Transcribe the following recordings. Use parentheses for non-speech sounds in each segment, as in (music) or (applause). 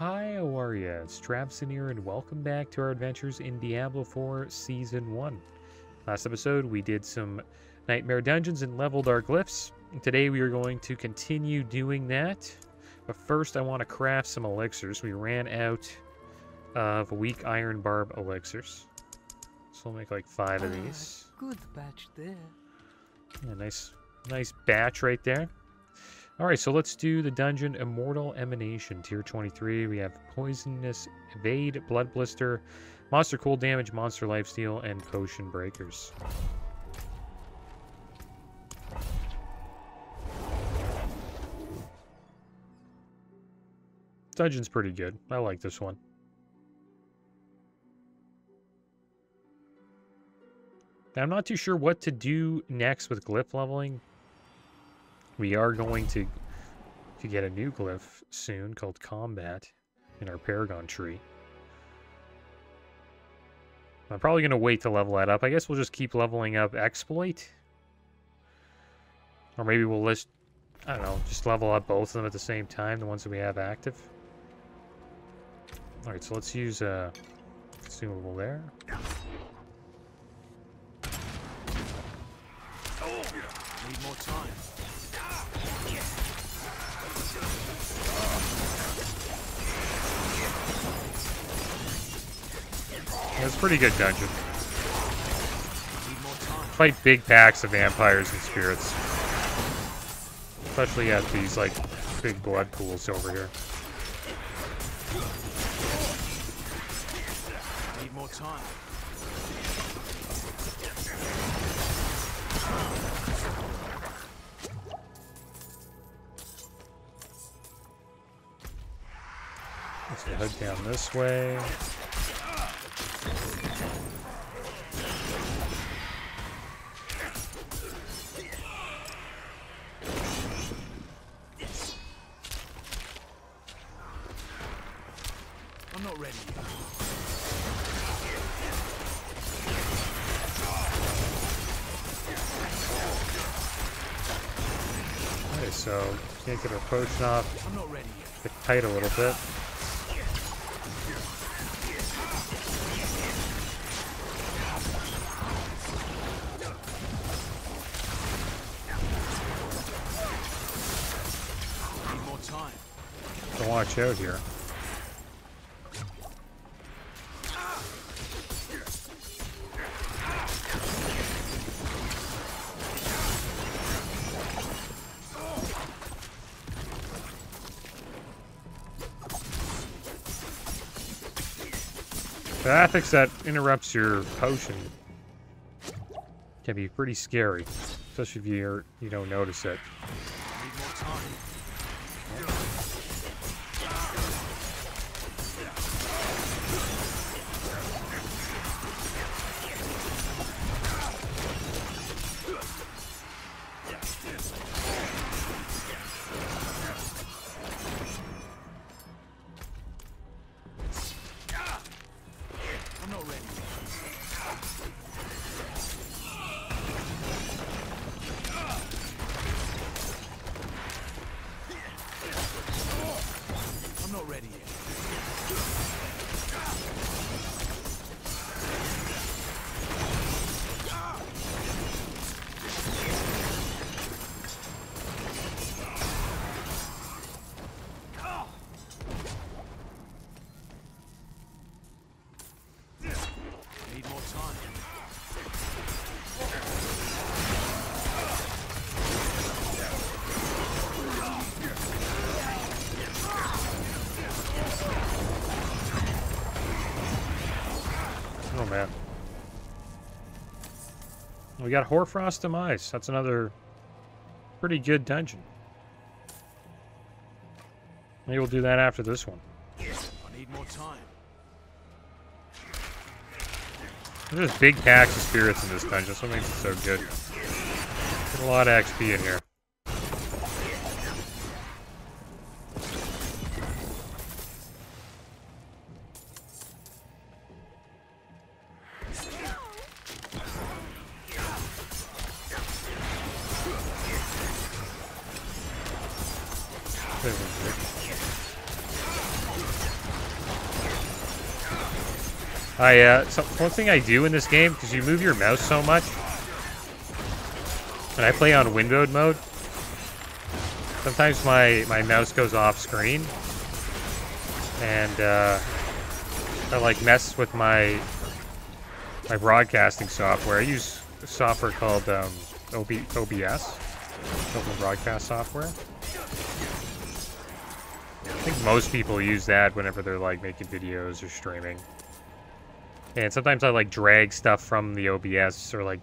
Hi, how are ya? It's here, and welcome back to our adventures in Diablo 4 Season 1. Last episode, we did some Nightmare Dungeons and leveled our glyphs. Today, we are going to continue doing that. But first, I want to craft some elixirs. We ran out of weak iron barb elixirs. So we'll make like five of ah, these. Good batch there. Yeah, nice, nice batch right there. All right, so let's do the dungeon Immortal Emanation, tier 23. We have Poisonous Evade, Blood Blister, Monster Cold Damage, Monster Lifesteal, and Potion Breakers. Dungeon's pretty good. I like this one. I'm not too sure what to do next with glyph leveling. We are going to, to get a new glyph soon called Combat in our Paragon tree. I'm probably going to wait to level that up. I guess we'll just keep leveling up Exploit. Or maybe we'll list, I don't know, just level up both of them at the same time, the ones that we have active. Alright, so let's use a uh, consumable there. Oh, yeah, need more time. A pretty good dungeon. Fight big packs of vampires and spirits. Especially at these, like, big blood pools over here. Need more time. Head down this way. I'm not ready yet. Okay, so can't get our potion off. I'm not ready yet. Get tight a little bit. Out here. Graphics that interrupts your potion can be pretty scary, especially if you're you don't notice it. Got Hoarfrost Demise. That's another pretty good dungeon. Maybe we'll do that after this one. I need more time. There's big packs of spirits in this dungeon. That's what makes it so good. Get a lot of XP in here. I uh, so one thing I do in this game because you move your mouse so much, and I play on windowed mode. Sometimes my my mouse goes off screen, and uh, I like mess with my my broadcasting software. I use software called um, OB, OBS, Open Broadcast Software. I think most people use that whenever they're like making videos or streaming. And sometimes I like drag stuff from the OBS or like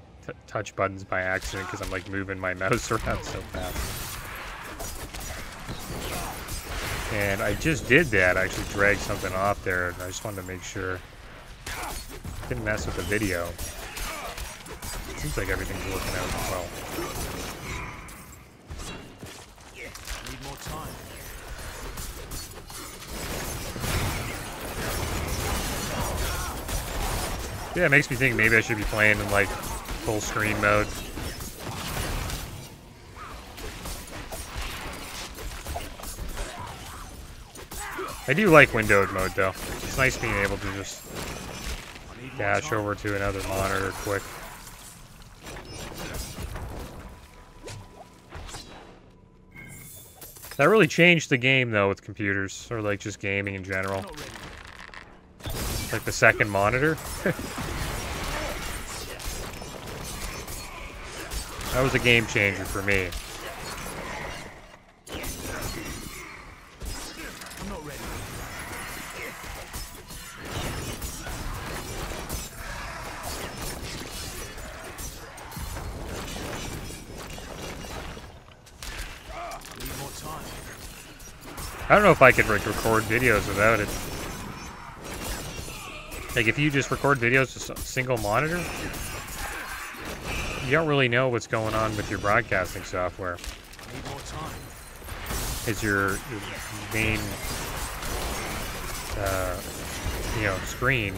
touch buttons by accident because I'm like moving my (laughs) mouse around so fast. And I just did that. I actually dragged something off there and I just wanted to make sure I didn't mess with the video. Seems like everything's working out well. Need more time. Yeah, it makes me think maybe I should be playing in like full screen mode. I do like windowed mode though. It's nice being able to just dash over to another monitor quick. That really changed the game though with computers, or like just gaming in general. Like the second monitor. (laughs) that was a game changer for me. I don't know if I could like record videos without it. Like if you just record videos to a single monitor, you don't really know what's going on with your broadcasting software. Is your, your main, uh, you know, screen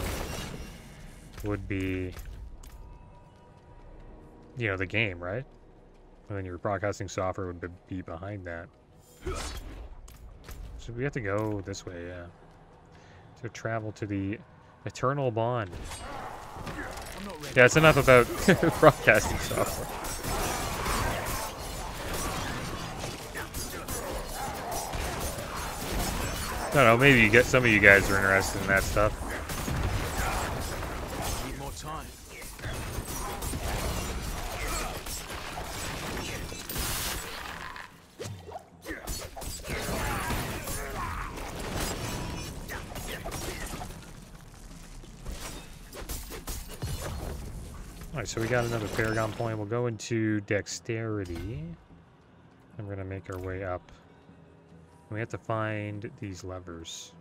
would be, you know, the game, right? And then your broadcasting software would be- be behind that. So we have to go this way, yeah. To travel to the Eternal Bond. Yeah, it's enough about (laughs) broadcasting software. I don't know, maybe you get some of you guys are interested in that stuff. Got another Paragon point. We'll go into Dexterity. And we're going to make our way up. We have to find these levers.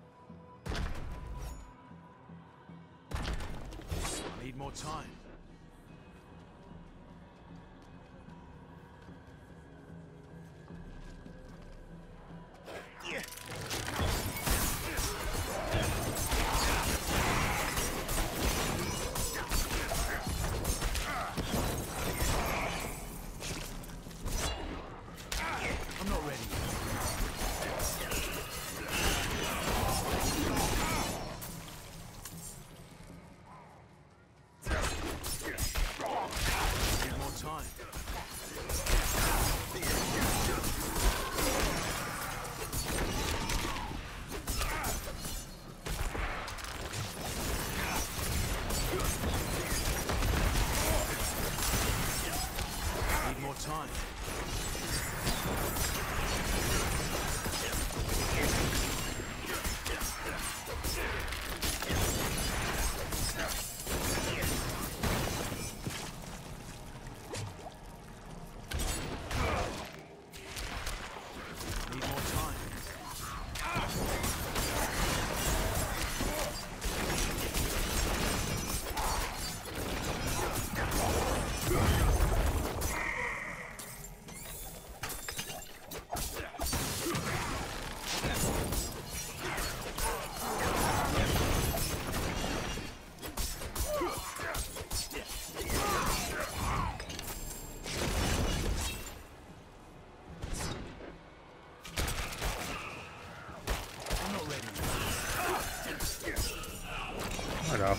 Need more time.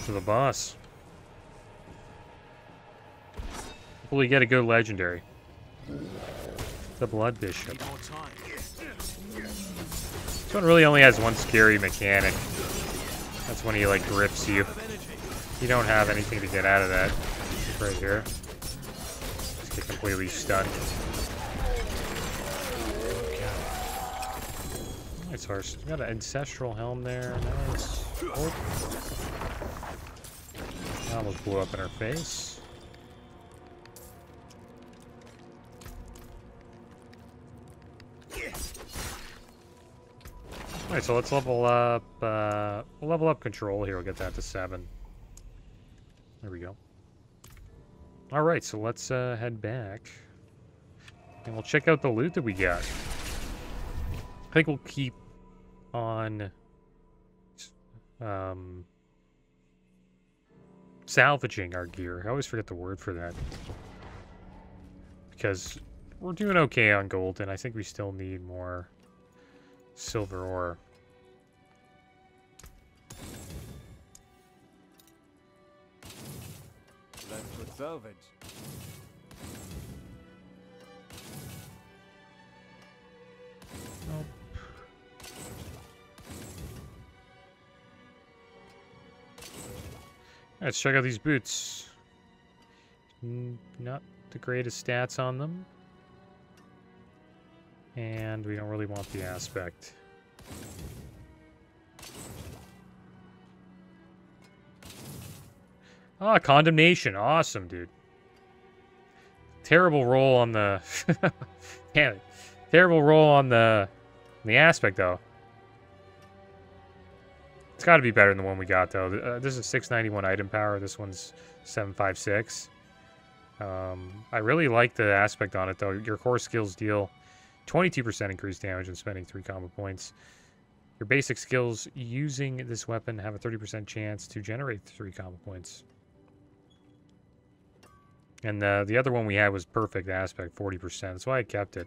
To the boss. Hopefully get a good legendary. The Blood Bishop. This one really only has one scary mechanic. That's when he like grips you. You don't have anything to get out of that. Right here. Just get completely stunned. Nice horse. Got an ancestral helm there. Nice. Oh. Almost blew up in her face. Alright, so let's level up, uh, we'll level up control here, we'll get that to 7. There we go. Alright, so let's uh, head back. And we'll check out the loot that we got. I think we'll keep on um, salvaging our gear. I always forget the word for that. Because we're doing okay on gold, and I think we still need more silver ore. Let's salvage. Let's check out these boots. Not the greatest stats on them. And we don't really want the aspect. Ah, condemnation. Awesome, dude. Terrible roll on the... (laughs) Damn it. Terrible roll on the the aspect though. It's got to be better than the one we got though. Uh, this is 691 item power. This one's 756. Um, I really like the aspect on it though. Your core skills deal 22% increased damage when spending three combo points. Your basic skills using this weapon have a 30% chance to generate three combo points. And uh, the other one we had was perfect aspect, 40%. That's why I kept it.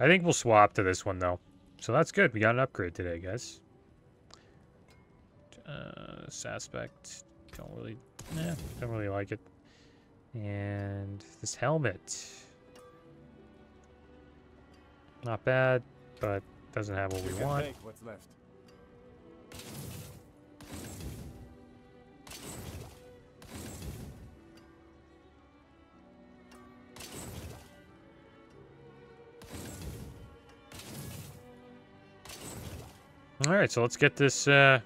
I think we'll swap to this one though. So that's good. We got an upgrade today, guys. Uh, aspect, don't really, eh, don't really like it. And this helmet, not bad, but doesn't have what we want. what's left. All right, so let's get this uh,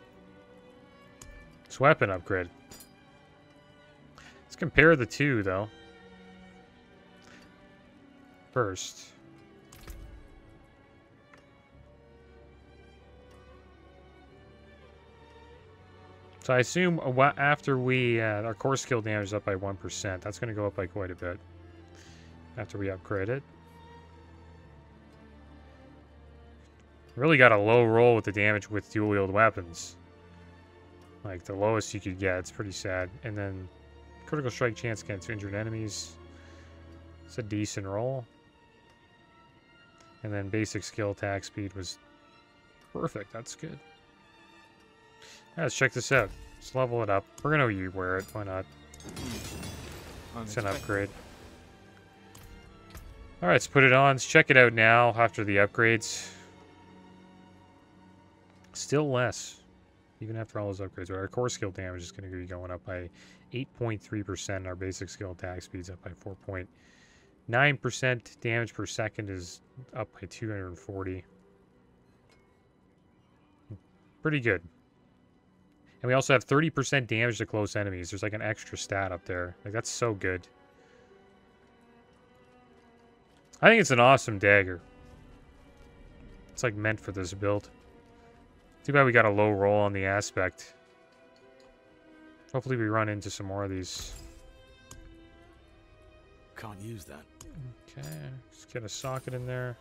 weapon upgrade. Let's compare the two, though. First. So I assume after we uh, our core skill damage is up by one percent, that's going to go up by quite a bit after we upgrade it. Really got a low roll with the damage with dual wield weapons. Like the lowest you could get. It's pretty sad. And then critical strike chance against injured enemies. It's a decent roll. And then basic skill attack speed was perfect. That's good. Yeah, let's check this out. Let's level it up. We're gonna you wear it. Why not? It's an upgrade. Alright, let's put it on. Let's check it out now after the upgrades. Still less. Even after all those upgrades. Our core skill damage is going to be going up by 8.3%. Our basic skill attack speed's up by 4.9%. Damage per second is up by 240. Pretty good. And we also have 30% damage to close enemies. There's like an extra stat up there. Like that's so good. I think it's an awesome dagger. It's like meant for this build. Too bad we got a low roll on the aspect. Hopefully we run into some more of these. Can't use that. Okay, let's get a socket in there.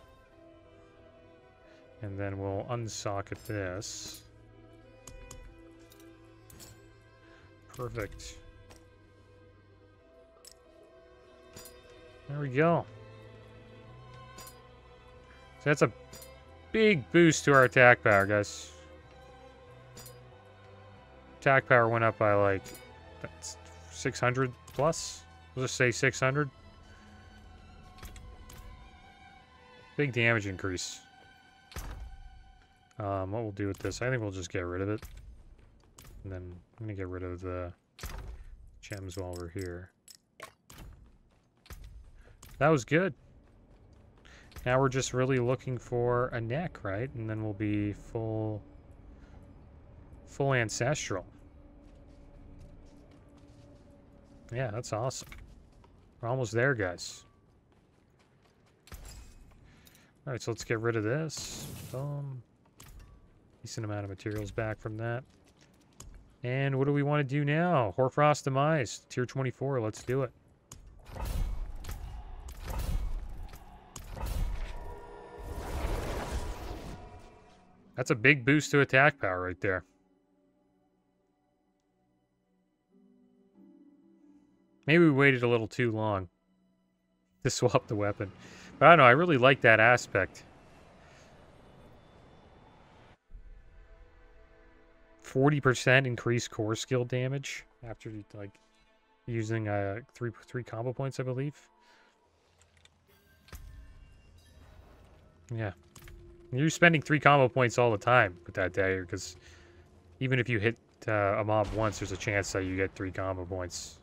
And then we'll unsocket this. Perfect. There we go. So that's a big boost to our attack power, guys. Attack power went up by like that's 600 plus. We'll just say 600. Big damage increase. Um, what we'll do with this, I think we'll just get rid of it. And then I'm gonna get rid of the gems while we're here. That was good. Now we're just really looking for a neck, right? And then we'll be full full ancestral. Yeah, that's awesome. We're almost there, guys. Alright, so let's get rid of this. Boom. Decent amount of materials back from that. And what do we want to do now? Hoarfrost Demise, tier 24. Let's do it. That's a big boost to attack power right there. Maybe we waited a little too long to (laughs) swap the weapon. But I don't know, I really like that aspect. 40% increased core skill damage after like using uh three three combo points, I believe. Yeah. You're spending three combo points all the time with that dagger, because even if you hit uh, a mob once, there's a chance that you get three combo points.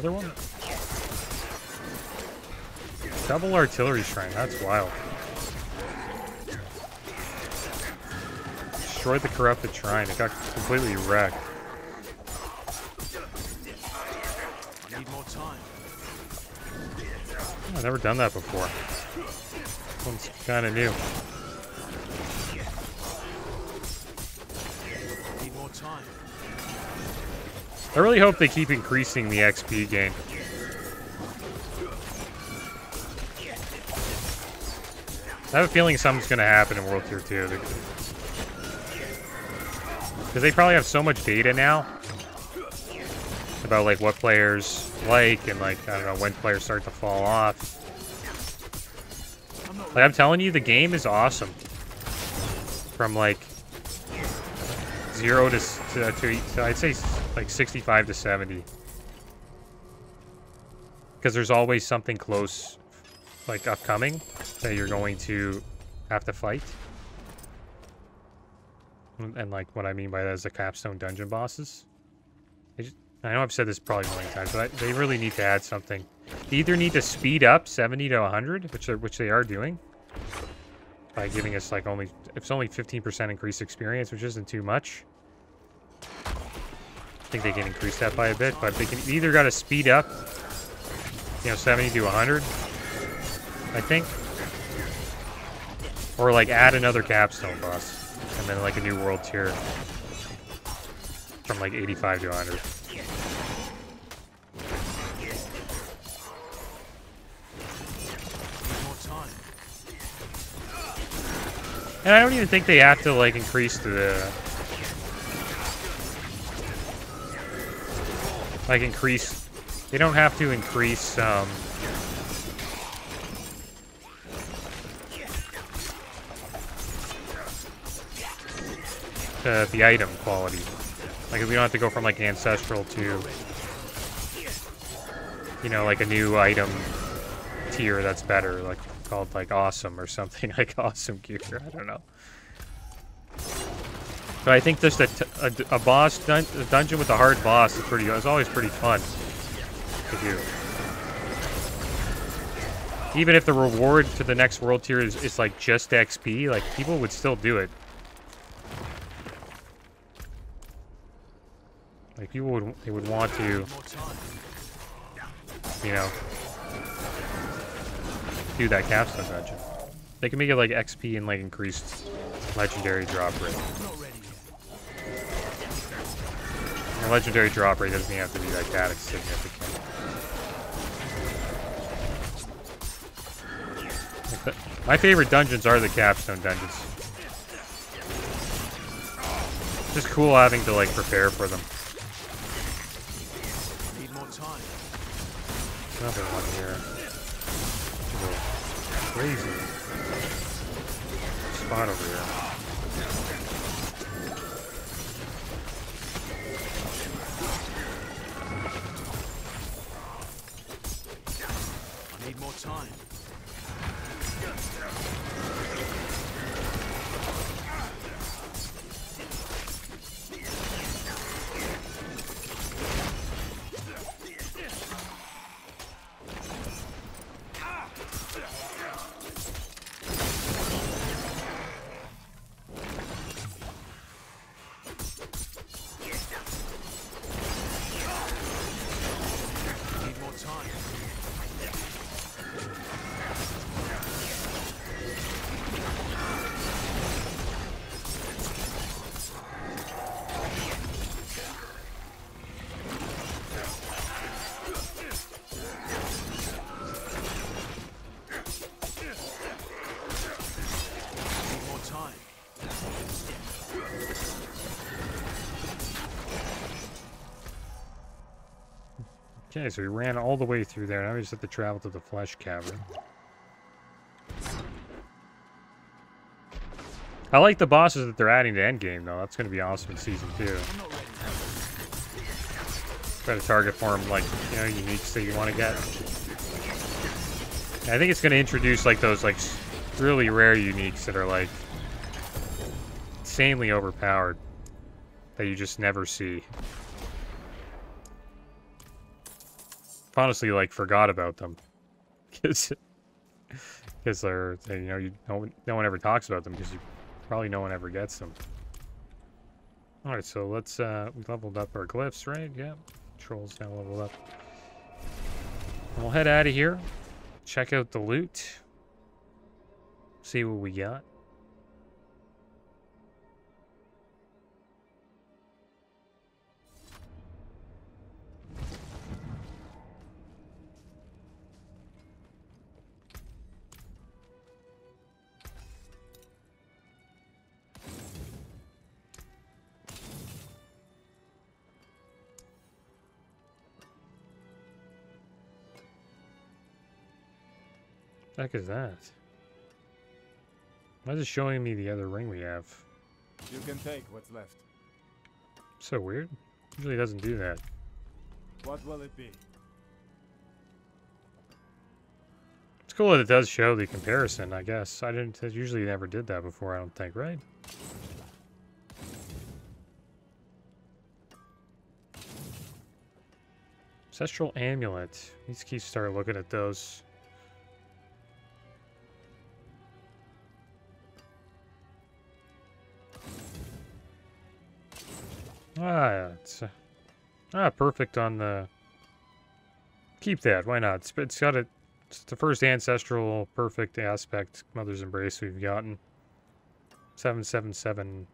Another one? Double artillery shrine, that's wild. Destroyed the corrupted shrine, it got completely wrecked. I need more time. Oh, I've never done that before. This one's kind of new. Need more time. I really hope they keep increasing the XP gain. I have a feeling something's going to happen in World Tier 2. Because they probably have so much data now about like what players like and like I don't know when players start to fall off. Like I'm telling you, the game is awesome. From like zero to, to, to, to I'd say like 65 to 70. Because there's always something close, like upcoming, that you're going to have to fight. And, like what I mean by that is the capstone dungeon bosses. Just, I know I've said this probably a million times, but I, they really need to add something. They either need to speed up 70 to 100, which are, which they are doing, by giving us like only it's only 15% increased experience, which isn't too much. Think they can increase that by a bit, but they can either got to speed up, you know, 70 to 100, I think, Or like add another capstone boss. And then like a new world tier. From like 85 to 100. Need more time. And I don't even think they have to like increase the like increase they don't have to increase um the, the item quality. Like we don't have to go from like ancestral to you know like a new item tier that's better, like called like awesome or something (laughs) like awesome gear. I don't know. But I think just a, a, boss dun- a dungeon with a hard boss is pretty. It's always pretty fun to do. Even if the reward to the next world tier is, is like just XP, like people would still do it. Like people would they would want to, you know, do that capstone dungeon. They can make it like XP and like increased legendary drop rate. The legendary drop rate doesn't have to be like that significant. (laughs) My favorite dungeons are the capstone dungeons. It's just cool having to like prepare for them. Need more time. Another one here. Crazy spot over here. Okay, so we ran all the way through there. Now we just have to travel to the flesh cavern. I like the bosses that they're adding to endgame, though. That's going to be awesome in season two. I'm. Try to target for them, like, you know, uniques that you want to get. I think it's going to introduce, like, those, like, really rare uniques that are, like, insanely overpowered. That you just never see. Honestly, like, forgot about them. (laughs) Because because they're, they, you know, you, no, no one ever talks about them because you probably no one ever gets them. Alright, so let's, uh, we leveled up our glyphs, right? Yeah. Trolls now leveled up. And we'll head out of here. Check out the loot. See what we got. Heck is that? Why is it showing me the other ring we have? You can take what's left. So weird. Usually doesn't do that. What will it be? It's cool that it does show the comparison, I guess. I didn't it usually never did that before, I don't think, right? Ancestral Amulet. Let's keep start looking at those. Ah, it's ah perfect on the. Keep that. Why not? It's, it's got a it's the first ancestral perfect aspect Mother's Embrace we've gotten. 777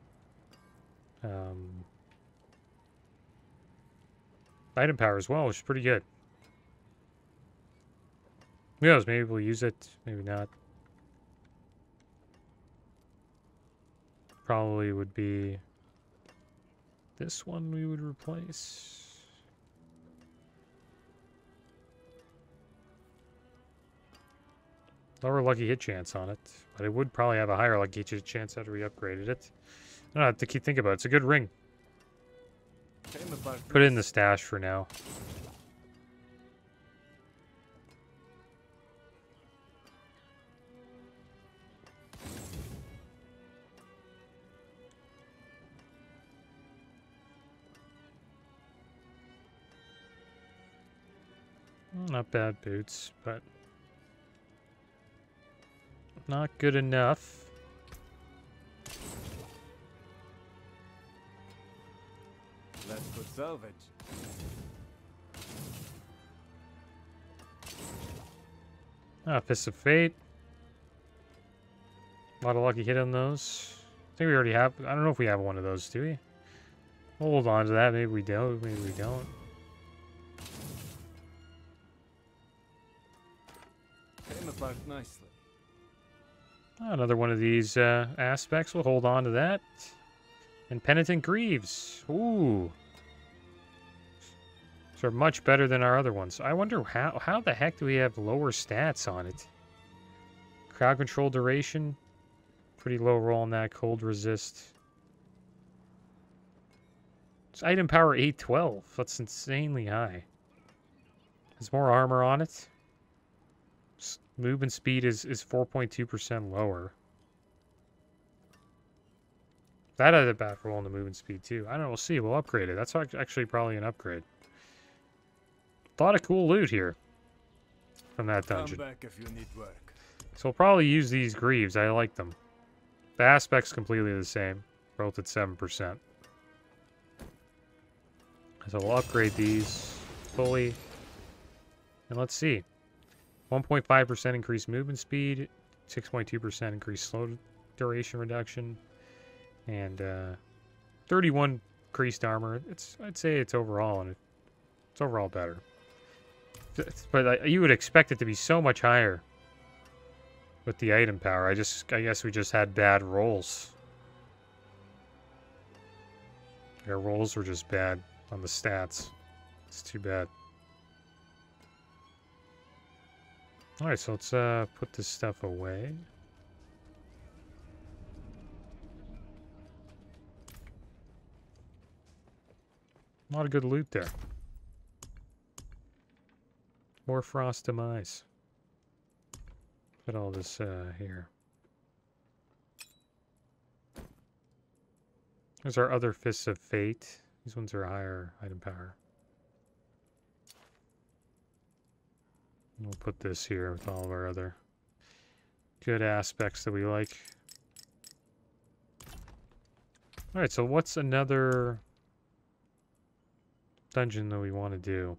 um, item power as well, which is pretty good. Who knows? Maybe we'll use it. Maybe not. Probably would be this one we would replace. Lower lucky hit chance on it, but it would probably have a higher lucky hit chance after we upgraded it. I don't have to keep thinking about it. It's a good ring. Put it in the stash for now. Not bad boots, but not good enough. Let's put salvage. Ah, Fist of Fate. A lot of lucky hit on those. I think we already have. I don't know if we have one of those, do we? We'll hold on to that. Maybe we don't. Maybe we don't. Apart nicely. Ah, Another one of these uh, aspects. We'll hold on to that. And Penitent Greaves. Ooh. So much better than our other ones. I wonder how how the heck do we have lower stats on it? Crowd control duration. Pretty low roll on that. Cold resist. It's item power 812. That's insanely high. Has more armor on it. Movement speed is, is 4.2% lower. That had a bad roll on the movement speed too. I don't know. We'll see. We'll upgrade it. That's actually probably an upgrade. A lot of cool loot here from that Come dungeon. back if you need work. So we'll probably use these greaves. I like them. The aspect's completely the same. Both at 7%. So we'll upgrade these fully. And let's see. 1.5% increased movement speed, 6.2% increased slow duration reduction, and uh, 31 increased armor. It's I'd say it's overall and it's overall better. But uh, you would expect it to be so much higher with the item power. I just I guess we just had bad rolls. Our rolls were just bad on the stats. It's too bad. Alright, so let's uh put this stuff away. A lot of good loot there. Hoarfrost Demise. Put all this uh, here. There's our other fists of fate. These ones are higher item power. We'll put this here with all of our other good aspects that we like. Alright, so what's another dungeon that we want to do?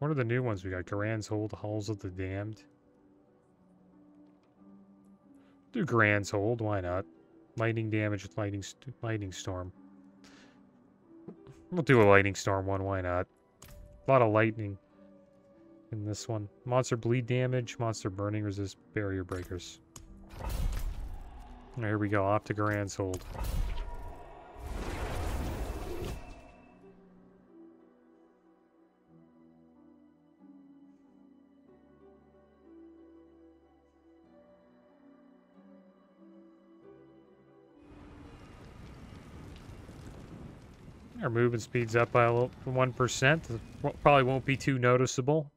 What are the new ones we got? Garan's Hold, Halls of the Damned. Do Garan's Hold, why not? Lightning damage with lightning, st lightning storm. We'll do a lightning storm one, why not? A lot of lightning in this one. Monster bleed damage, monster burning resist barrier breakers. Here we go, off to Garan's Hold. Our movement speed's up by a little, 1%. Probably won't be too noticeable.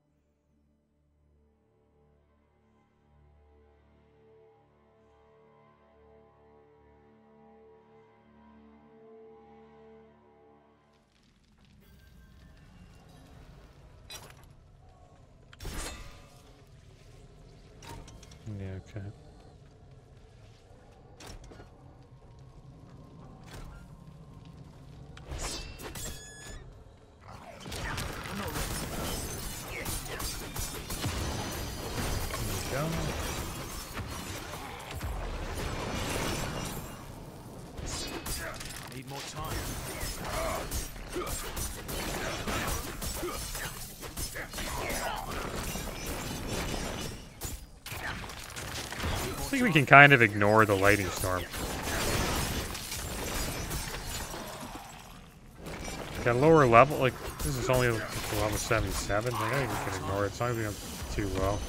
Think we can kind of ignore the lightning storm. Got lower level, like, this is only level 77. I think we can ignore it. It's not even too well.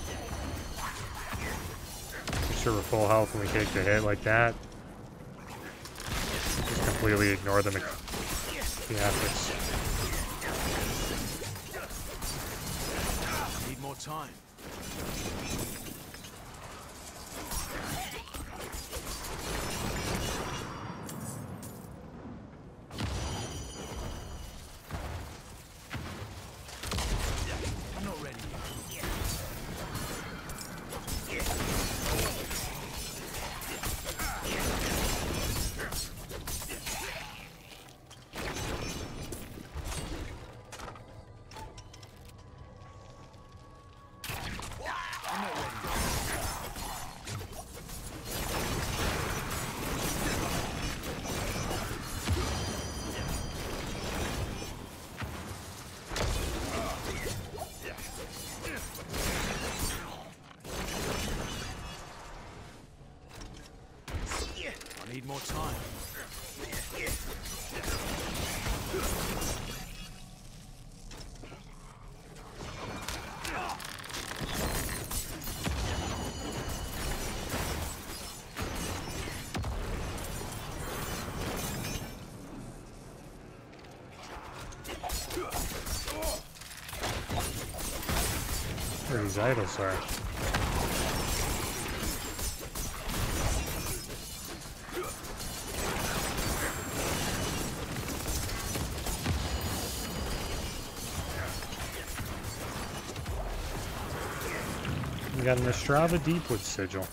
Make sure we're full health when we take the hit like that. Just completely ignore the, mech- the. These idols are. We got an Ostrava Deepwood sigil.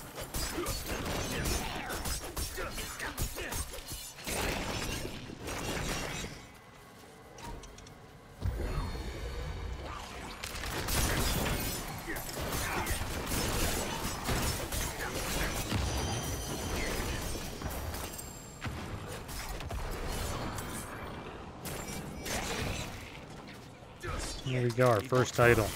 Go, our first title.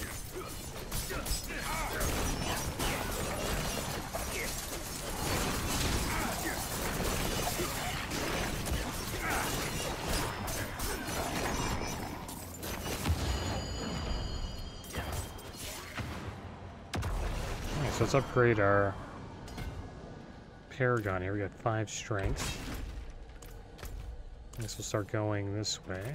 So let's upgrade our Paragon here. We got five strength. This will start going this way.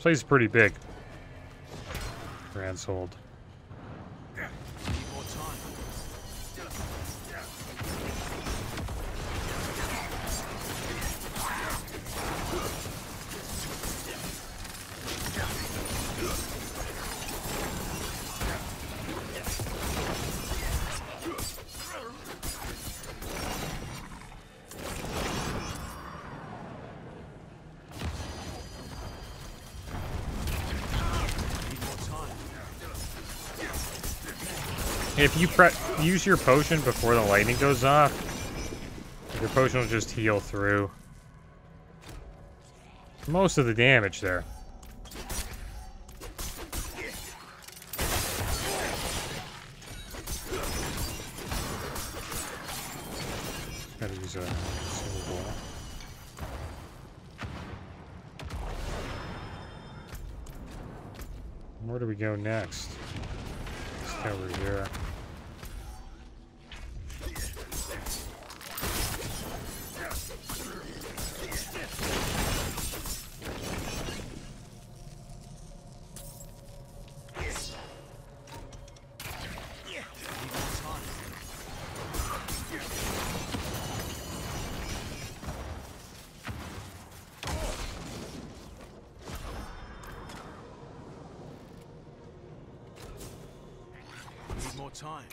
Place is pretty big. Ransold. Need If you use your potion before the lightning goes off, your potion will just heal through most of the damage there. More time.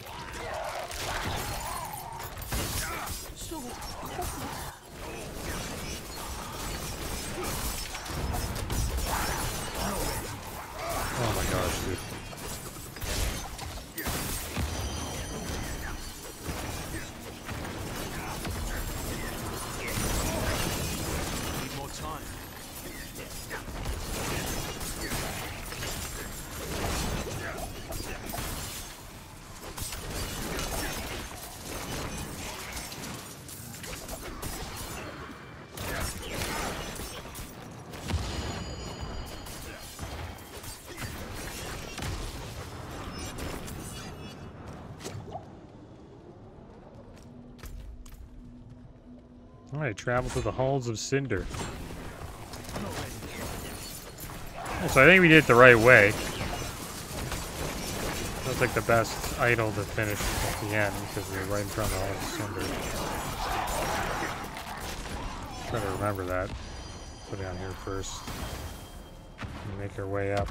Oh my gosh, dude. Alright, travel to the halls of Cinder. So I think we did it the right way. That's like the best idol to finish at the end because we were right in front of the halls of Cinder. Try to remember that. Put it on here first. Make our way up.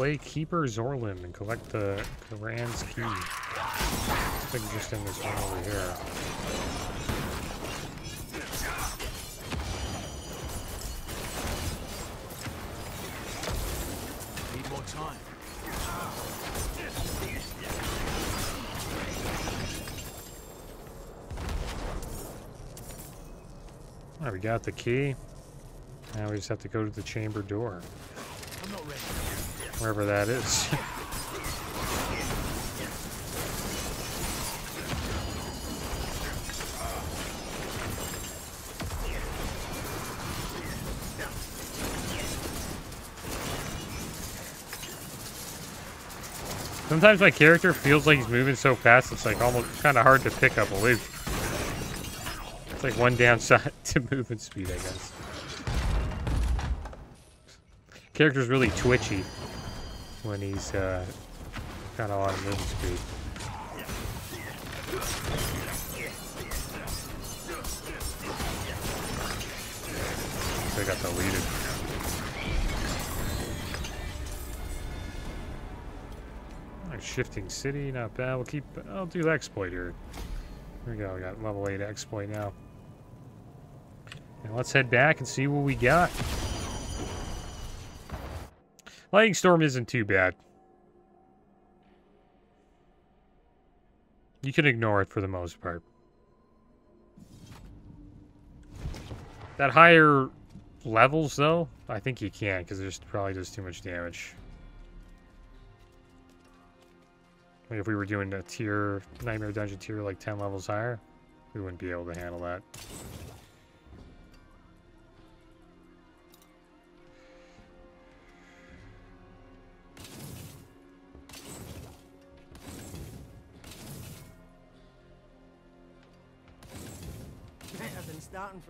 Slay Keeper Zorlin and collect the Karan's key. I think just in this one over here. Need more time. Alright, we got the key. Now we just have to go to the chamber door. Wherever that is. (laughs) Sometimes my character feels like he's moving so fast, it's like almost kind of hard to pick up a loot. It's like one downside (laughs) to movement speed, I guess. Character's really twitchy when he's uh, got a lot of movement speed. I got deleted. Alright, shifting city, not bad. We'll keep. I'll do the exploit here. Here we go. We got level eight exploit now. And let's head back and see what we got. Lightning Storm isn't too bad. You can ignore it for the most part. That higher levels, though, I think you can't, because there's probably just too much damage. Like if we were doing a tier, Nightmare Dungeon tier, like 10 levels higher, we wouldn't be able to handle that.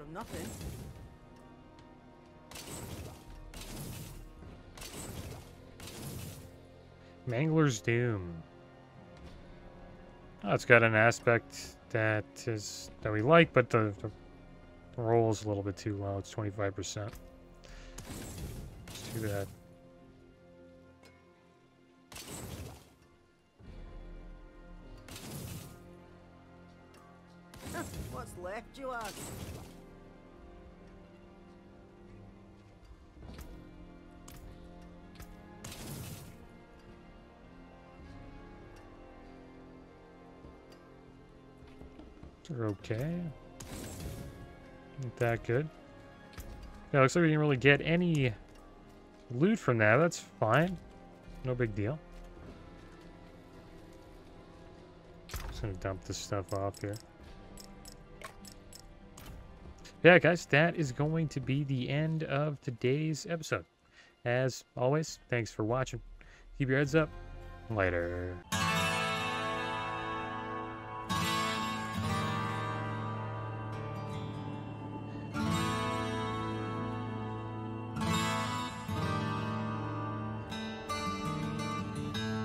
From nothing. Mangler's Doom. Oh, it's got an aspect that is that we like, but the, the roll is a little bit too low. It's 25%. Let's do that. What's left, you ask? They're okay. Not that good. Yeah, looks like we didn't really get any loot from that. That's fine. No big deal. Just gonna dump this stuff off here. Yeah, guys, that is going to be the end of today's episode. As always, thanks for watching. Keep your heads up. Later.